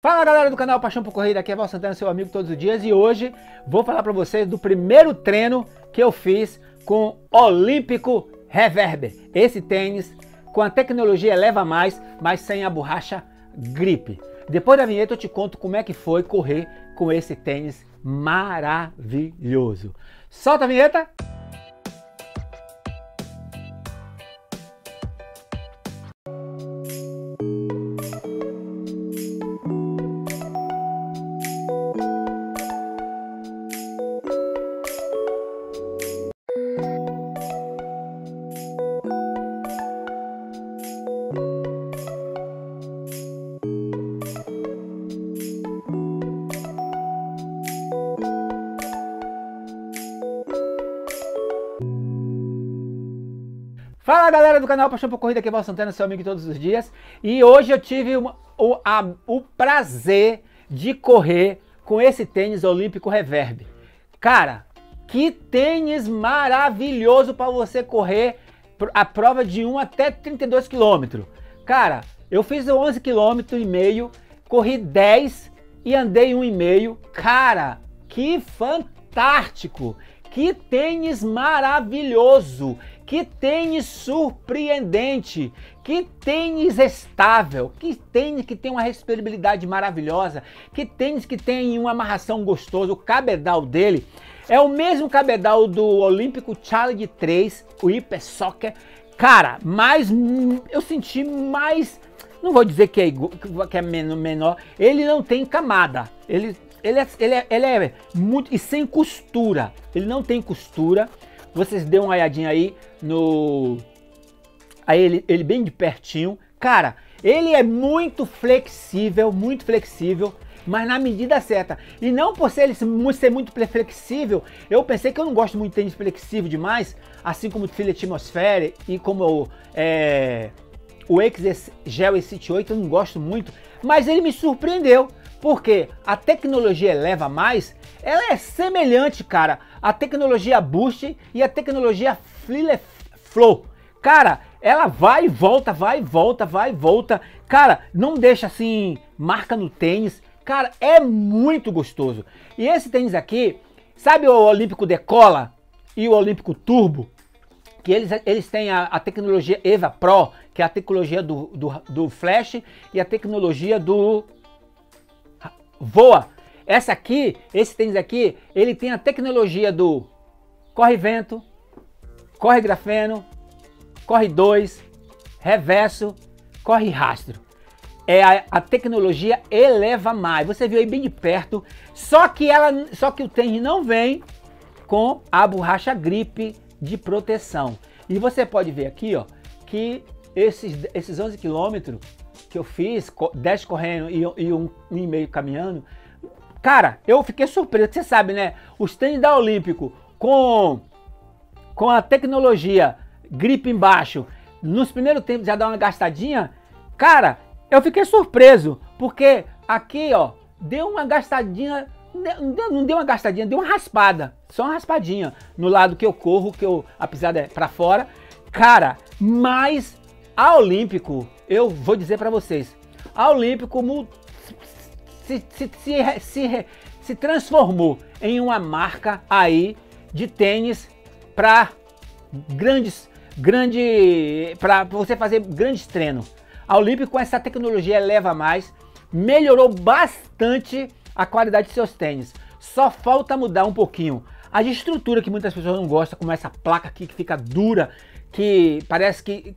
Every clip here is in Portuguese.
Fala galera do canal Paixão por Corrida, aqui é Val Santana, seu amigo todos os dias e hoje vou falar para vocês do primeiro treino que eu fiz com Olímpico Reverber. Esse tênis com a tecnologia Eleva Mais, mas sem a borracha Grip. Depois da vinheta eu te conto como é que foi correr com esse tênis maravilhoso. Solta a vinheta! Fala galera do canal Paixão por Corrida, aqui é Val Santana, seu amigo todos os dias. E hoje eu tive uma, o, a, o prazer de correr com esse tênis olímpico Reverb. Cara, que tênis maravilhoso para você correr a prova de 1 até 32 quilômetros. Cara, eu fiz 11 km e meio, corri 10 e andei 1,5. Cara, que fantástico! Que tênis maravilhoso! Que tênis surpreendente! Que tênis estável! Que tênis que tem uma respirabilidade maravilhosa! Que tênis que tem uma amarração gostosa! O cabedal dele é o mesmo cabedal do Olímpico Challenge 3, o Hyper Soccer. Cara, mais eu senti mais não vou dizer que é, que é menor, ele não tem camada. Ele ele é, ele, é, ele é muito. E sem costura. Ele não tem costura. Vocês dêem uma olhadinha aí no. Aí ele, ele bem de pertinho. Cara, ele é muito flexível, muito flexível, mas na medida certa. E não por ser ele ser muito flexível, eu pensei que eu não gosto muito de tênis flexível demais, assim como o Filha Atmosphere e como é, o X Gel City 8, eu não gosto muito, mas ele me surpreendeu. Porque a tecnologia eleva mais, ela é semelhante, cara, à tecnologia Boost e à tecnologia Flile Flow. Cara, ela vai e volta, vai e volta, vai e volta. Cara, não deixa assim, marca no tênis. Cara, é muito gostoso. E esse tênis aqui, sabe o Olímpico Decola e o Olímpico Turbo? Que eles, eles têm a, a tecnologia Eva Pro, que é a tecnologia do, do, do Flash e a tecnologia do voa. Essa aqui, esse tênis aqui, ele tem a tecnologia do corre vento, corre grafeno, corre 2, reverso, corre rastro. É a, a, tecnologia eleva mais. Você viu aí bem de perto. Só que ela, só que o tênis não vem com a borracha gripe de proteção. E você pode ver aqui, ó, que esses, esses 11 quilômetros que eu fiz, 10 correndo e, e um, e meio caminhando, cara, eu fiquei surpreso. Você sabe, né? Os tênis da Olímpico com, com a tecnologia gripe embaixo, nos primeiros tempos já dá uma gastadinha. Cara, eu fiquei surpreso, porque aqui, ó, deu uma gastadinha, não deu uma gastadinha, deu uma raspada, só uma raspadinha no lado que eu corro, que eu, apesar de para fora. Cara, mas a Olímpico eu vou dizer para vocês, a Olímpico se, se, se, se, se transformou em uma marca aí de tênis para grandes, grande, para você fazer grandes treinos. A Olímpico com essa tecnologia eleva mais, melhorou bastante a qualidade de seus tênis. Só falta mudar um pouquinho a estrutura que muitas pessoas não gostam, como essa placa aqui que fica dura, que parece que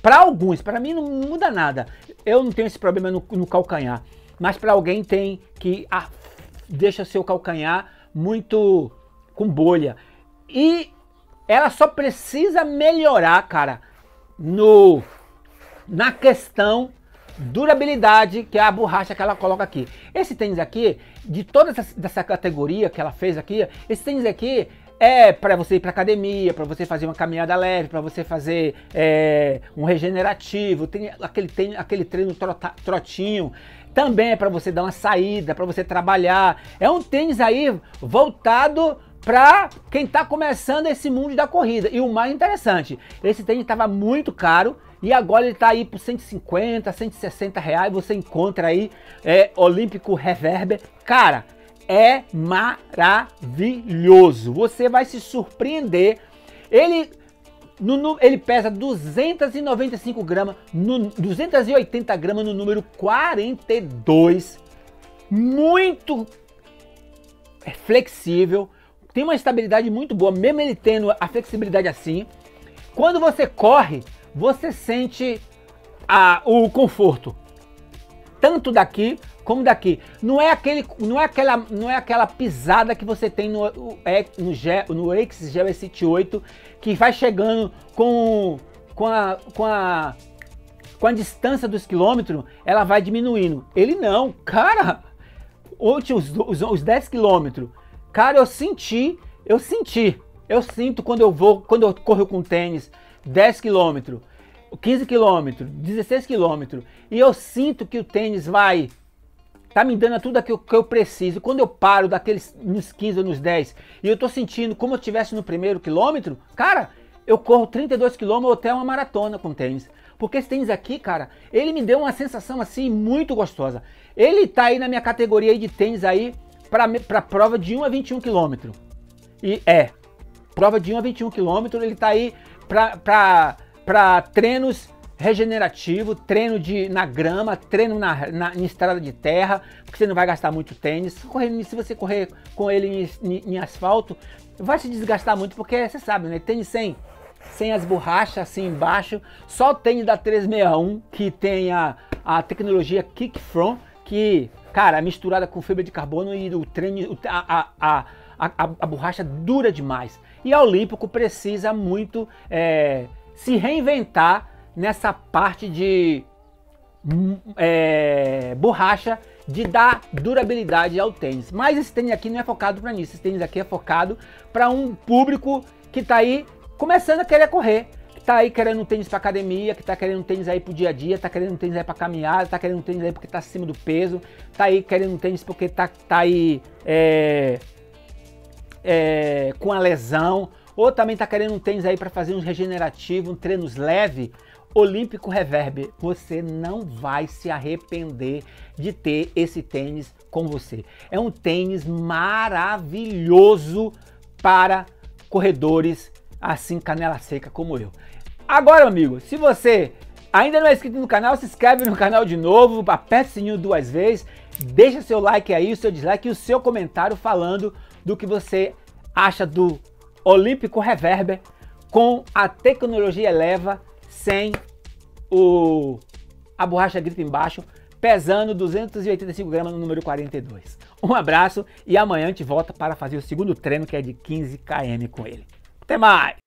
para alguns, para mim não muda nada. Eu não tenho esse problema no, no calcanhar, mas para alguém tem que ah, deixa seu calcanhar muito com bolha. E ela só precisa melhorar, cara, no na questão durabilidade, que é a borracha que ela coloca aqui. Esse tênis aqui, de toda essa, dessa categoria que ela fez aqui, esse tênis aqui é para você ir para academia, para você fazer uma caminhada leve, para você fazer é, um regenerativo, tem aquele, tem aquele treino trota, trotinho. Também é para você dar uma saída, para você trabalhar. É um tênis aí voltado para quem está começando esse mundo da corrida. E o mais interessante, esse tênis estava muito caro E agora ele está aí por 150, 160 reais. Você encontra aí é, Olímpico Reverber. Cara, é maravilhoso. Você vai se surpreender. Ele, no, ele pesa 295 gramas, no, 280 gramas no número 42. Muito flexível. Tem uma estabilidade muito boa, mesmo ele tendo a flexibilidade assim. Quando você corre, você sente a, o conforto tanto daqui como daqui. Não é aquele, não é aquela, não é aquela pisada que você tem no no, no XGEO S 8 que vai chegando com com a, com a com a distância dos quilômetros, ela vai diminuindo. Ele não, cara. Ontem os, os, os 10 quilômetros, cara, eu senti, eu senti, eu sinto quando eu vou, quando eu corro com tênis 10 quilômetros 15 quilômetros, 16 quilômetros, e eu sinto que o tênis vai tá me dando tudo aquilo que eu preciso. Quando eu paro daqueles nos 15 ou nos 10 e eu tô sentindo como eu estivesse no primeiro quilômetro, cara, eu corro 32 quilômetros ou até uma maratona com tênis. Porque esse tênis aqui, cara, ele me deu uma sensação assim muito gostosa. Ele tá aí na minha categoria de tênis aí para prova de 1 a 21 quilômetros. E é, prova de 1 a 21 quilômetros, ele tá aí para treinos regenerativo, treino de, na grama, treino na, na, em estrada de terra, porque você não vai gastar muito tênis. Correr, se você correr com ele em, em, em, asfalto, vai se desgastar muito, porque você sabe, né? Tênis sem, sem as borrachas assim embaixo, só o tênis da 361, que tem a, a tecnologia Kick From, que, cara, é misturada com fibra de carbono e o treino, a, a, a, a, borracha dura demais. E a Olímpico precisa muito. É, se reinventar nessa parte de é, borracha de dar durabilidade ao tênis. Mas esse tênis aqui não é focado para isso. Esse tênis aqui é focado para um público que está aí começando a querer correr, que está aí querendo um tênis para academia, que está querendo um tênis aí o dia a dia, está querendo um tênis aí para caminhada, está querendo um tênis aí porque está acima do peso, está aí querendo um tênis porque está tá aí é, é, com a lesão ou também está querendo um tênis aí para fazer um regenerativo, um treinos leve, Olímpico Reverb, você não vai se arrepender de ter esse tênis com você. É um tênis maravilhoso para corredores assim canela seca como eu. Agora, amigo, se você ainda não é inscrito no canal, se inscreve no canal de novo, aperte o sininho duas vezes, deixa seu like aí, o seu dislike e o seu comentário falando do que você acha do Olímpico Reverber com a tecnologia Eleva sem o a borracha grita embaixo, pesando 285 gramas no número 42. Um abraço e amanhã a gente volta para fazer o segundo treino que é de 15 km com ele. Até mais!